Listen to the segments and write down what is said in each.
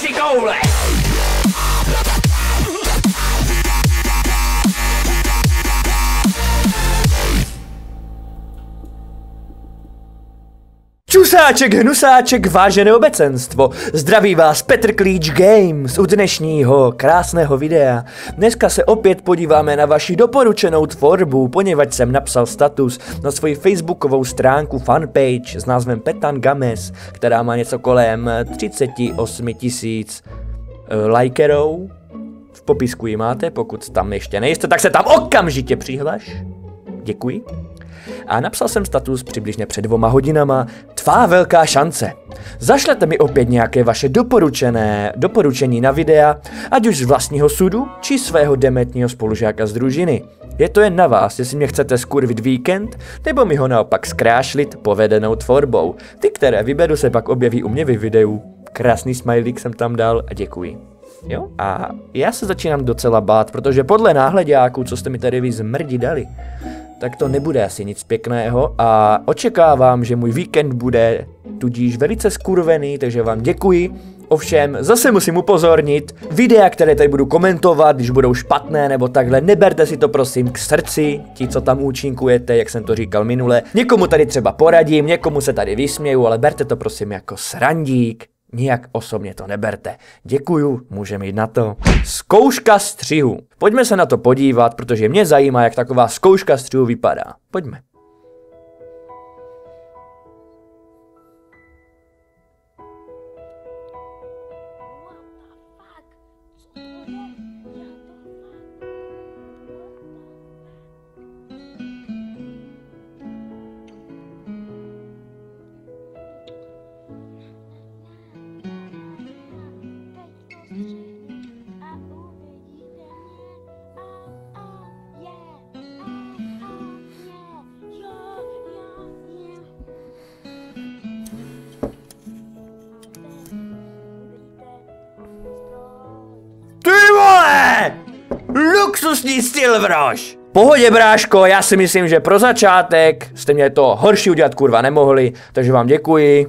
si koule! Čusáček, hnusáček, vážené obecenstvo. Zdraví vás Petr Klíč Games u dnešního krásného videa. Dneska se opět podíváme na vaši doporučenou tvorbu, poněvadž jsem napsal status na svoji facebookovou stránku fanpage s názvem Petan Games, která má něco kolem 38 tisíc uh, lajkerů. V popisku ji máte, pokud tam ještě nejste, tak se tam okamžitě přihlaš. Děkuji. A napsal jsem status přibližně před dvoma hodinama. Tvá velká šance. Zašlete mi opět nějaké vaše doporučené doporučení na videa, ať už z vlastního sudu, či svého demetního spolužáka z družiny. Je to jen na vás, jestli mě chcete skurvit víkend, nebo mi ho naopak zkrášlit povedenou tvorbou. Ty, které vyberu, se pak objeví u mě ve videu. Krásný smajlík jsem tam dal a děkuji. Jo? A já se začínám docela bát, protože podle náhledáků, co jste mi tady vy zmrdi dali, tak to nebude asi nic pěkného a očekávám, že můj víkend bude tudíž velice skurvený, takže vám děkuji. Ovšem, zase musím upozornit, videa, které tady budu komentovat, když budou špatné nebo takhle, neberte si to prosím k srdci, ti, co tam účinkujete, jak jsem to říkal minule. Někomu tady třeba poradím, někomu se tady vysměju, ale berte to prosím jako srandík. Nijak osobně to neberte. Děkuju, můžeme jít na to. Zkouška střihu. Pojďme se na to podívat, protože mě zajímá, jak taková zkouška střihu vypadá. Pojďme. Luxusní Silvroš. Pohodě, bráško, já si myslím, že pro začátek jste mě to horší udělat kurva nemohli, takže vám děkuji.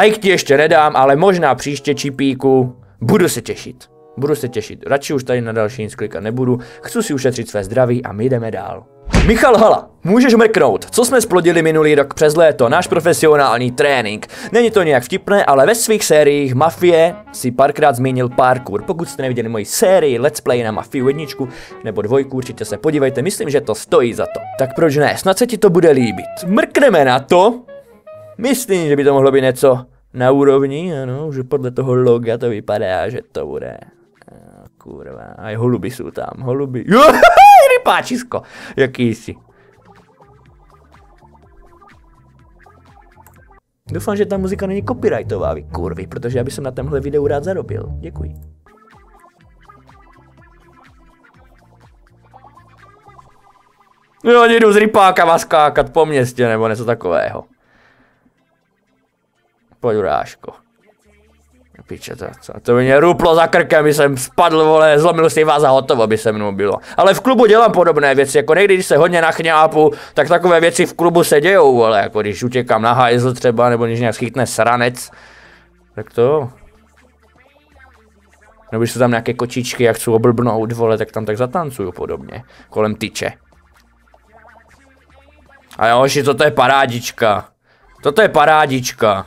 Like ti ještě nedám, ale možná příště čipíku. Budu se těšit. Budu se těšit. Radši už tady na další nic klikat nebudu. Chci si ušetřit své zdraví a my jdeme dál. Michal Hala, můžeš mrknout, co jsme splodili minulý rok přes léto, náš profesionální trénink. Není to nějak vtipné, ale ve svých sériích Mafie si párkrát zmínil parkour. Pokud jste neviděli moji sérii Let's Play na Mafiu jedničku nebo dvojku, určitě se podívejte, myslím, že to stojí za to. Tak proč ne, snad se ti to bude líbit. Mrkneme na to. Myslím, že by to mohlo být něco na úrovni, ano, že podle toho loga to vypadá, že to bude. Kurva, a holuby jsou tam, holuby. Páčisko, jakýsi. Doufám, že ta muzika není copyrightová, vy kurvy, protože já bych na tomhle videu rád zarobil. Děkuji. Jo, jdu z rypákama skákat po městě nebo něco takového. Pojď urážko. Piče, to, co, to by mě ruplo za krkem, by jsem spadl, vole, zlomil si vás a hotovo by se mnou bylo. Ale v klubu dělám podobné věci, jako někdy, když se hodně nachňápu, tak takové věci v klubu se dějou, vole, jako když utěkám na hajzl třeba, nebo když nějak schytne sranec, tak to. Nebo když jsou tam nějaké kočičky, jak chci oblbnout, vole, tak tam tak zatancuju podobně, kolem tyče. A joži, toto je parádička. Toto je parádička.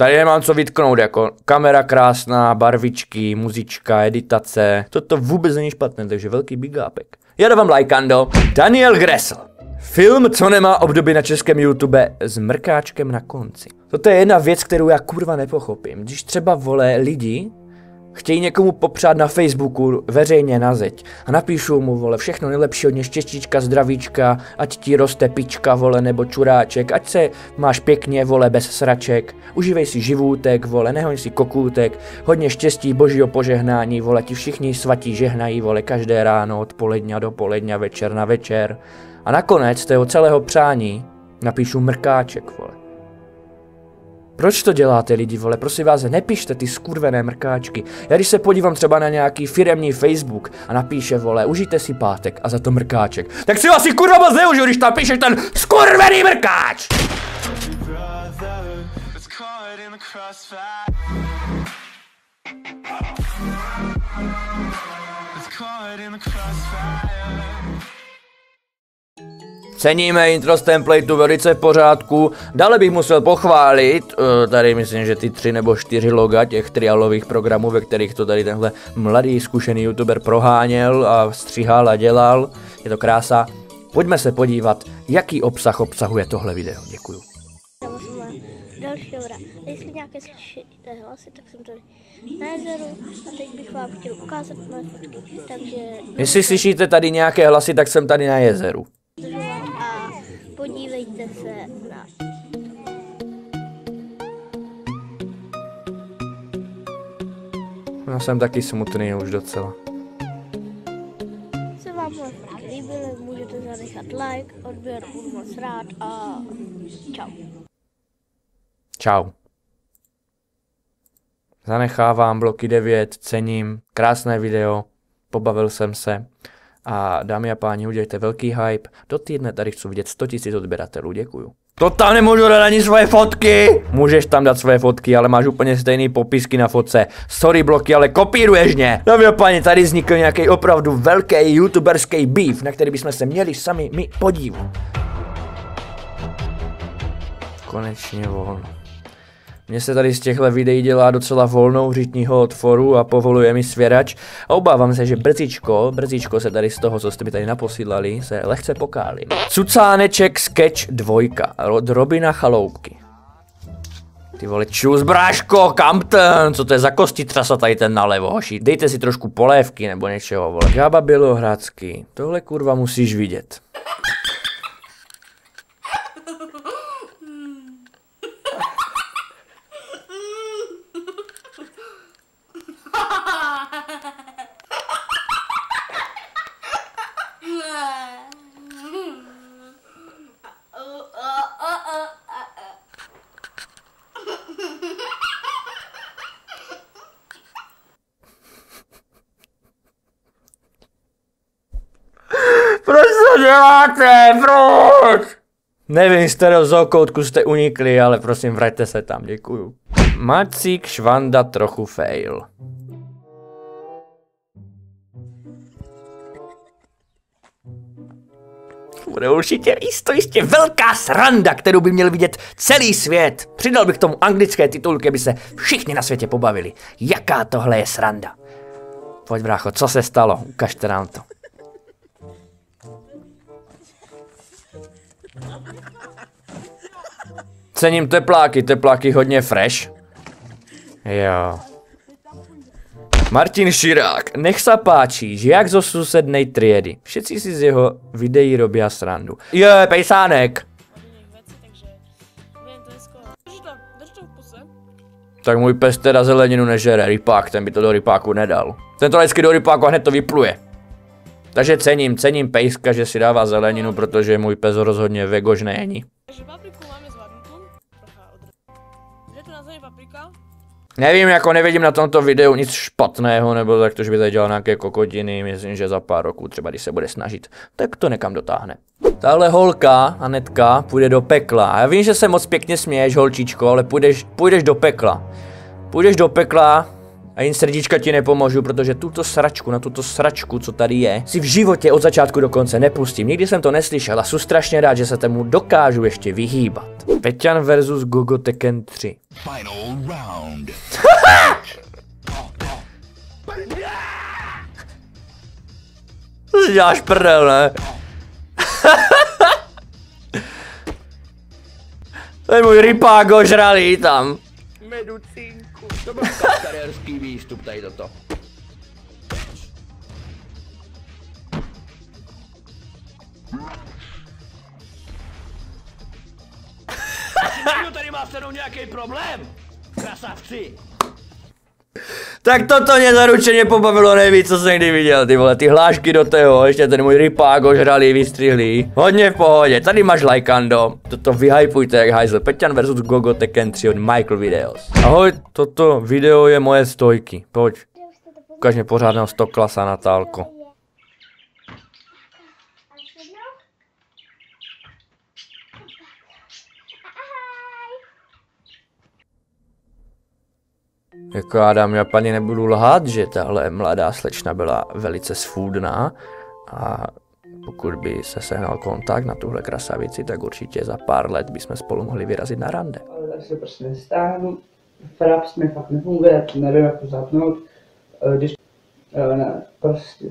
Tady nemám co vytknout, jako kamera krásná, barvičky, muzička, editace. Toto vůbec není špatné, takže velký big upek. Já dávám lajkando. Daniel Gressel. Film, co nemá období na českém YouTube s mrkáčkem na konci. Toto je jedna věc, kterou já kurva nepochopím. Když třeba vole lidi Chtějí někomu popřát na Facebooku veřejně na zeď a napíšu mu, vole, všechno nejlepší hodně štěstíčka, zdravíčka, ať ti roste pička, vole, nebo čuráček, ať se máš pěkně, vole, bez sraček, užívej si živůtek, vole, nehoň si kokůtek, hodně štěstí, božího požehnání, vole, ti všichni svatí žehnají, vole, každé ráno, od poledňa do poledňa, večer na večer. A nakonec toho celého přání napíšu mrkáček, vole. Proč to děláte lidi, vole? Prosím vás, nepište ty skurvené mrkáčky. Já když se podívám třeba na nějaký firemní Facebook a napíše, vole, užijte si pátek a za to mrkáček, tak si asi kurva moc neužiju, když tam píšeš ten skurvený mrkáč! caught in the crossfire. Ceníme intro z templateu velice v pořádku. Dále bych musel pochválit, eh, tady myslím, že ty tři nebo čtyři loga těch trialových programů, ve kterých to tady tenhle mladý zkušený youtuber proháněl a stříhal a dělal. Je to krása. Pojďme se podívat, jaký obsah obsahuje tohle video. Děkuju. Další hora. Jestli nějaké slyšíte hlasy, tak jsem tady na jezeru a teď bych vám chtěl ukázat moje fotky. Takže Jestli slyšíte tady nějaké hlasy, tak jsem tady na jezeru. Já jsem taky smutný už docela. se vám líbily, můžete zanechat like, odběr, budu moc rád a čau. Čau. Zanechávám bloky 9, cením, krásné video, pobavil jsem se. A dámy a páni, udělejte velký hype. Do týdne tady chci vidět 100 000 odběratelů, děkuju. To tam nemůžu dát ani svoje fotky! Můžeš tam dát svoje fotky, ale máš úplně stejný popisky na fotce. Sorry bloky, ale kopíruješ mě! Dámy a páni, tady vznikl nějaký opravdu velký youtuberský beef, na který bychom se měli sami my podívat. Konečně volno. Mně se tady z těchto videí dělá docela volnou řitního otvoru a povoluje mi svěrač a obávám se, že brzičko, brzičko se tady z toho, co jste mi tady naposílali, se lehce pokálím. Cucáneček sketch dvojka od Robina Chaloupky. Ty vole, čus, bráško, kam ten? Co to je za kosti trasa tady ten nalevo, hoši? Dejte si trošku polévky nebo něčeho, vole. Gába Bělohradský, tohle kurva musíš vidět. Proč to děláte? Proč? Nevím, z kterého zokoutku jste unikli, ale prosím, vraťte se tam, děkuju. Macík Švanda trochu fail. Bude určitě jisto jistě velká sranda, kterou by měl vidět celý svět. Přidal bych k tomu anglické titulky, aby se všichni na světě pobavili. Jaká tohle je sranda? Pojď brácho, co se stalo? Ukažte nám to. Cením tepláky, tepláky hodně fresh. Jo. Martin Širák, nech se páčí, že jak zo susednej triedy. Všetci si z jeho videí robí srandu. Je, pejsánek. Tak můj pes teda zeleninu nežere, rypák, ten by to do rypáku nedal. Ten to vždycky do rypáku a hned to vypluje. Takže cením, cením pejska, že si dává zeleninu, protože můj pes rozhodně vegož není. Takže papriku Kde tu na zemi paprika? Nevím, jako nevidím na tomto videu nic špatného, nebo tak to, že by tady dělal nějaké kokotiny, myslím, že za pár roků třeba, když se bude snažit, tak to nekam dotáhne. Tahle holka, Anetka, půjde do pekla. Já vím, že se moc pěkně směješ, holčičko, ale půjdeš, půjdeš do pekla. Půjdeš do pekla a jen srdíčka ti nepomůžu, protože tuto sračku, na tuto sračku, co tady je, si v životě od začátku do konce nepustím. Nikdy jsem to neslyšel a jsem strašně rád, že se tomu dokážu ještě vyhýbat. Peťan versus Gogo Tekken 3. Final round. To si děláš prdel, ne? to je můj rypák ožralý tam. Meducínku. To byl kariérský výstup tady toto. Někdo tady má se mnou nějaký problém? Krasavci! Tak toto mě zaručeně pobavilo nejvíc, co jsem kdy viděl, ty vole, ty hlášky do toho, ještě ten můj rypák ožralý, vystřihlý. Hodně v pohodě, tady máš lajkando. Toto vyhypujte jak hajzl. Peťan versus Gogo Tekken 3 od Michael Videos. Ahoj, toto video je moje stojky, pojď. Ukaž mě pořádného stoklasa, Natálko. Jako já dámy a paní nebudu lhát, že tahle mladá slečna byla velice svůdná a pokud by se sehnal kontakt na tuhle krasavici, tak určitě za pár let bychom spolu mohli vyrazit na rande. ale tak se prostě nestáhnu. Fraps mi fakt nefunguje, nevím jak to zapnout. Eh, Když, eh, ne, prostě.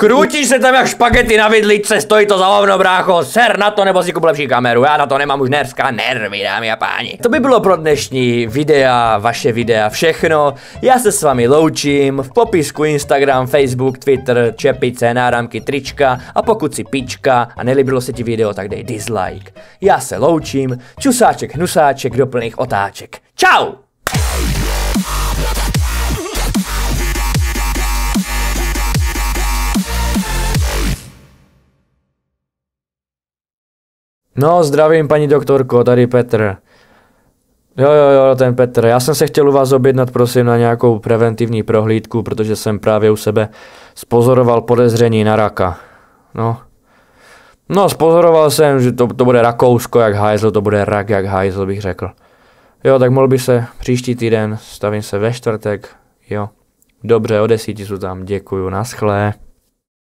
Krutíš se tam jak špagety na vidličce, stojí to za hovno, brácho, ser na to, nebo si kup lepší kameru, já na to nemám už nerská nervy, dámy a páni. To by bylo pro dnešní videa, vaše videa, všechno. Já se s vámi loučím, v popisku Instagram, Facebook, Twitter, čepice, náramky, trička a pokud si pička a nelíbilo se ti video, tak dej dislike. Já se loučím, čusáček, hnusáček do plných otáček. Čau! No, zdravím paní doktorko, tady Petr. Jo, jo, jo, ten Petr. Já jsem se chtěl u vás objednat, prosím, na nějakou preventivní prohlídku, protože jsem právě u sebe spozoroval podezření na raka. No. No, spozoroval jsem, že to, to bude Rakousko jak hajzl, to bude rak jak hajzl, bych řekl. Jo, tak mohl by se příští týden, stavím se ve čtvrtek, jo. Dobře, o desíti jsou tam, děkuju, naschle.